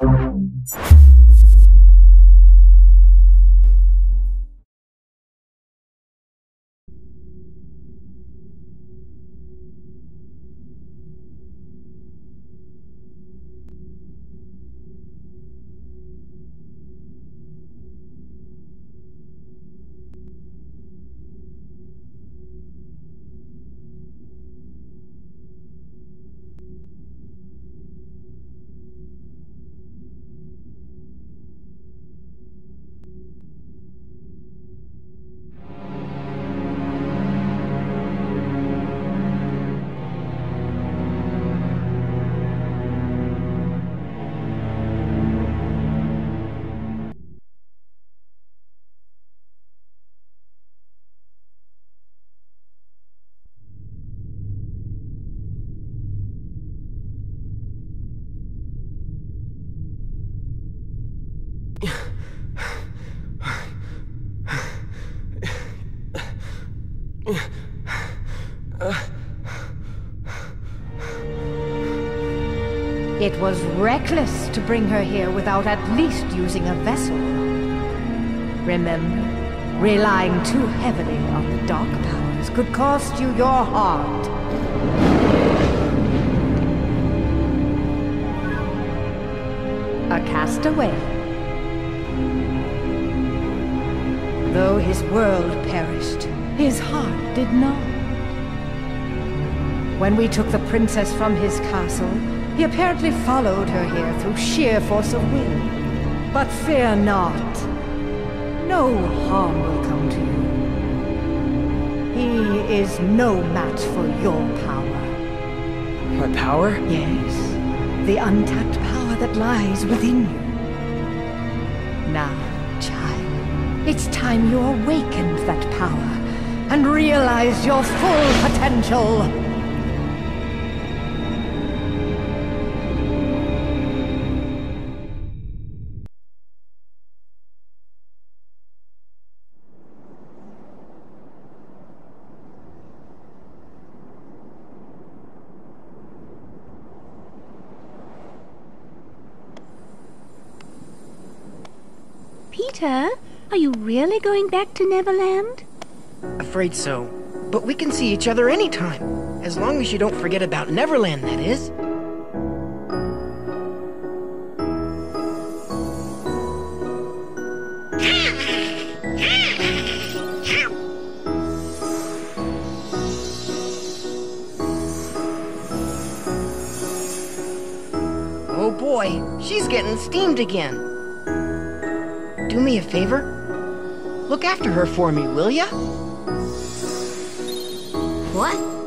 you. It was reckless to bring her here without at least using a vessel. Remember, relying too heavily on the dark powers could cost you your heart. A castaway. Though his world perished, his heart did not. When we took the princess from his castle, he apparently followed her here through sheer force of will. But fear not. No harm will come to you. He is no match for your power. My power? Yes, the untapped power that lies within you. Now, child, it's time you awakened that power and realized your full potential. Peter, are you really going back to Neverland? Afraid so. But we can see each other anytime. As long as you don't forget about Neverland, that is. Oh boy, she's getting steamed again. Do me a favor. Look after her for me, will ya? What?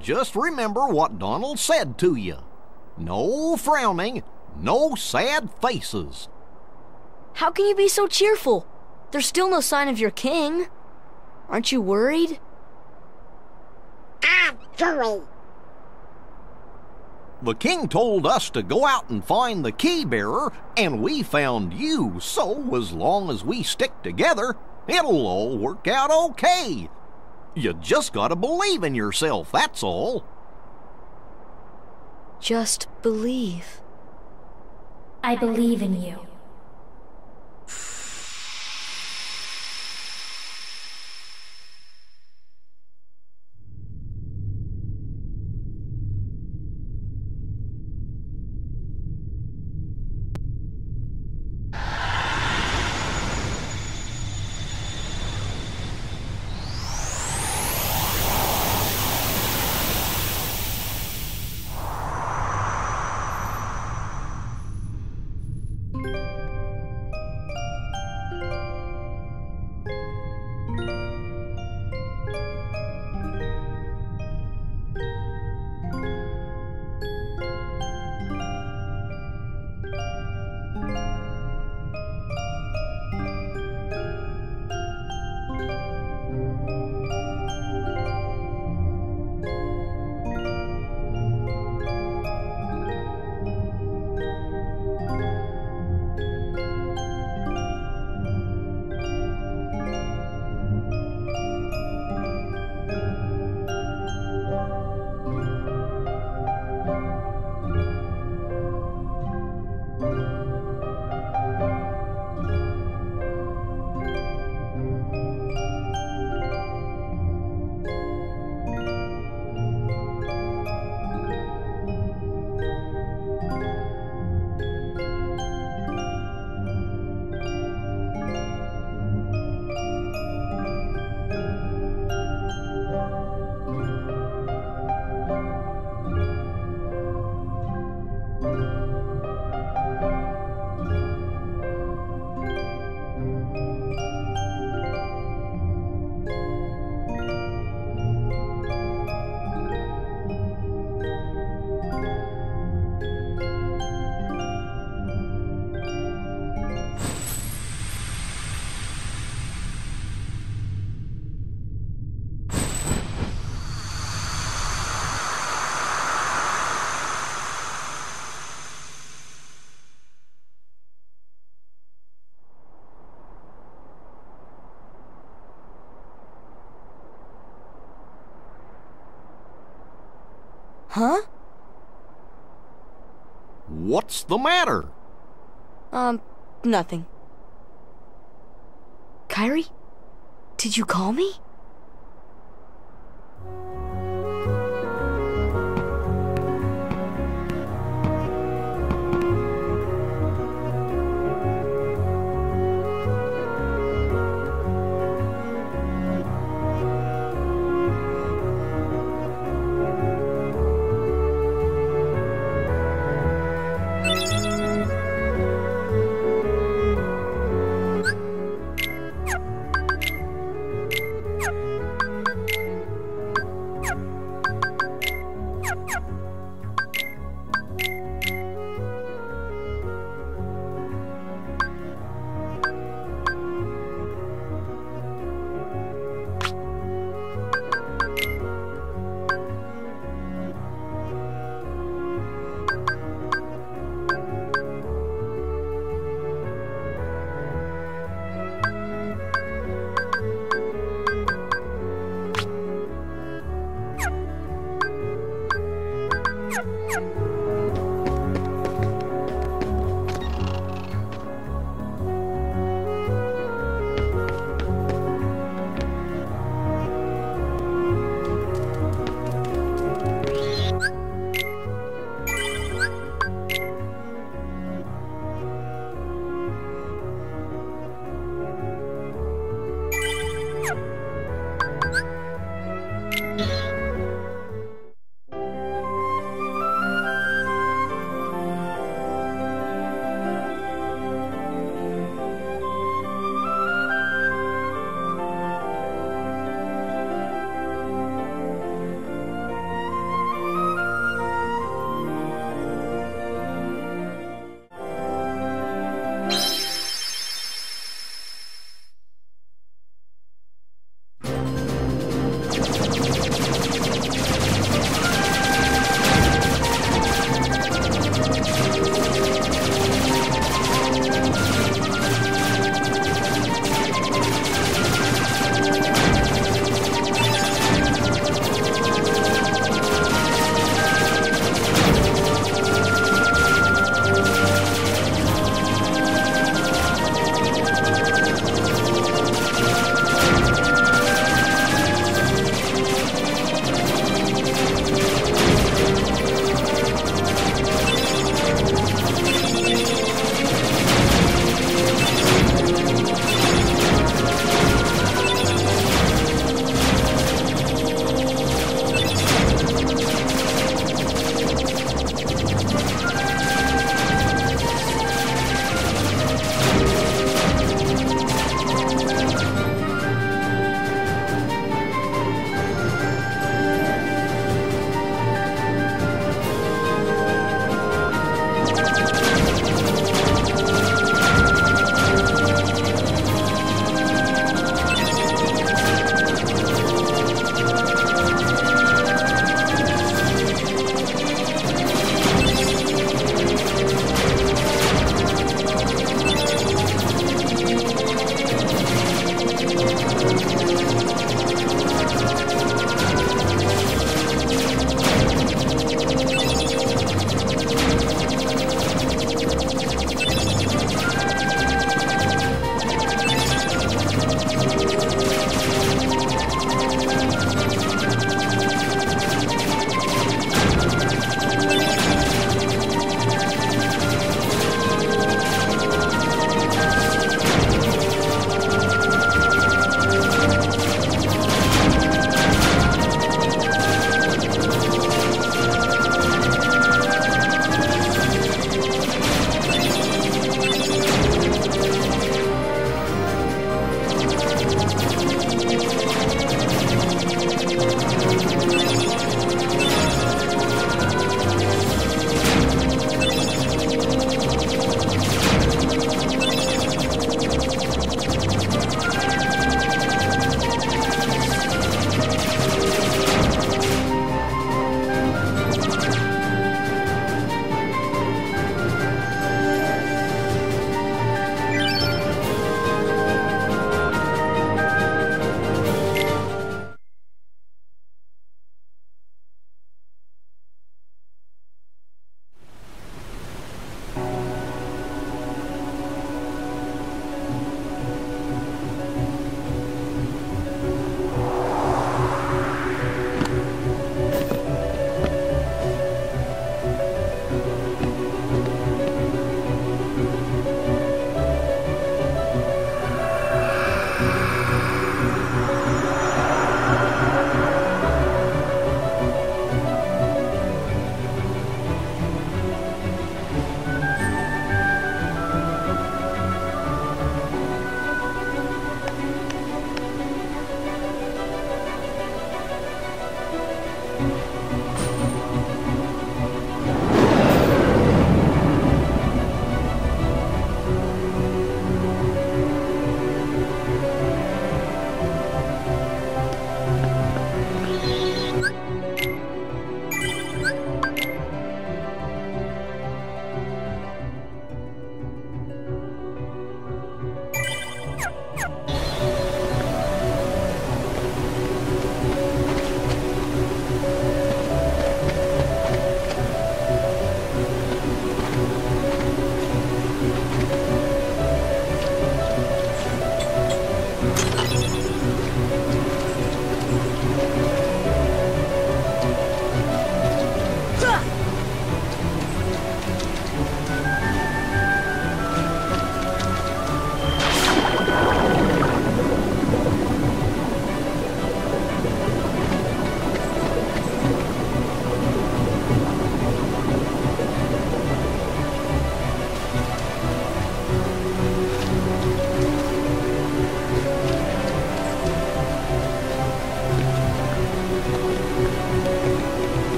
Just remember what Donald said to you. No frowning, no sad faces. How can you be so cheerful? There's still no sign of your king. Aren't you worried? I'm worried. The king told us to go out and find the key bearer, and we found you, so as long as we stick together, it'll all work out okay. You just gotta believe in yourself, that's all. Just believe. I believe in you. Huh? What's the matter? Um, nothing. Kairi? Did you call me?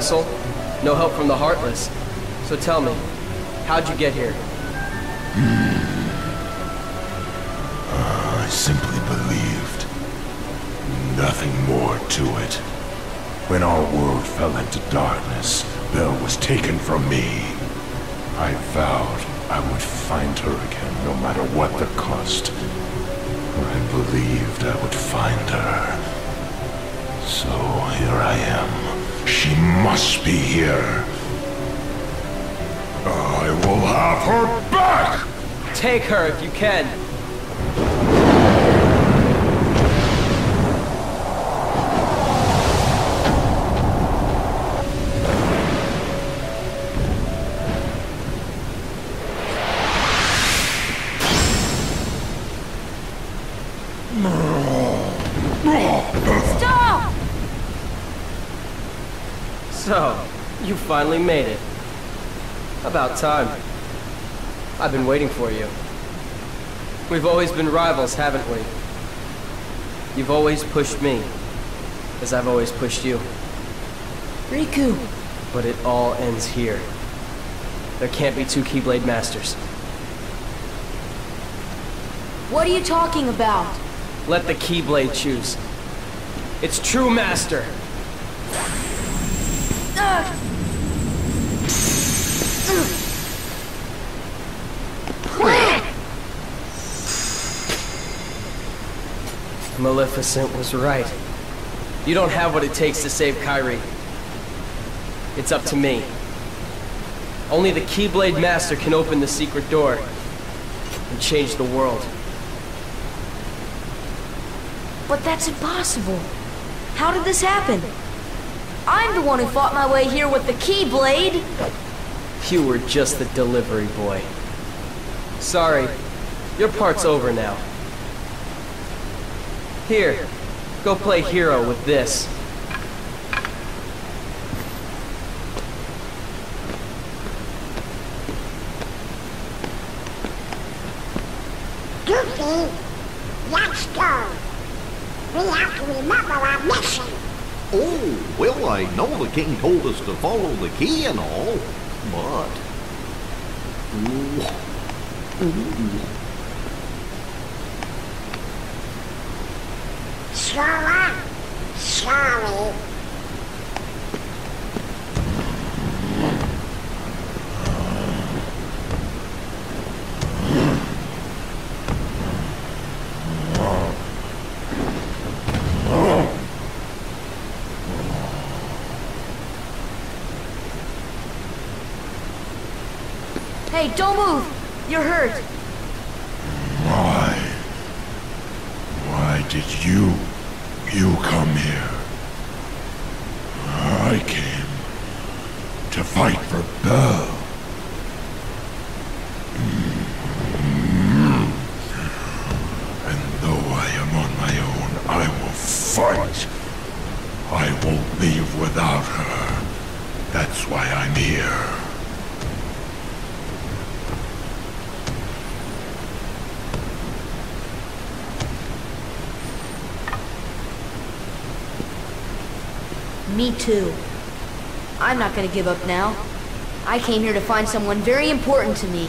Vessel, no help from the Heartless. So tell me, how'd you get here? I simply believed. Nothing more to it. When our world fell into darkness, Belle was taken from me. I vowed I would find her again, no matter what the cost. I believed I would find her. So here I am. She must be here. I will have her back! Take her if you can. Finally made it. About time. I've been waiting for you. We've always been rivals, haven't we? You've always pushed me, as I've always pushed you. Riku, But it all ends here. There can't be two Keyblade Masters. what are you talking about? Let the Keyblade choose. Its true master. Ugh! Maleficent was right. You don't have what it takes to save Kairi. It's up to me. Only the Keyblade Master can open the secret door and change the world. But that's impossible. How did this happen? I'm the one who fought my way here with the Keyblade. You were just the delivery boy. Sorry, your part's over now. Here, go play hero with this. Goofy, let's go. We have to remember our mission. Oh, well, I know the king told us to follow the key and all, but. Slower. Sorry. Hey, don't move! You're hurt. Why? Why did you... you come here? I came to fight for Belle. Mm. And though I am on my own, I will fight. I won't leave without her. That's why I'm here. Me too. I'm not gonna give up now. I came here to find someone very important to me.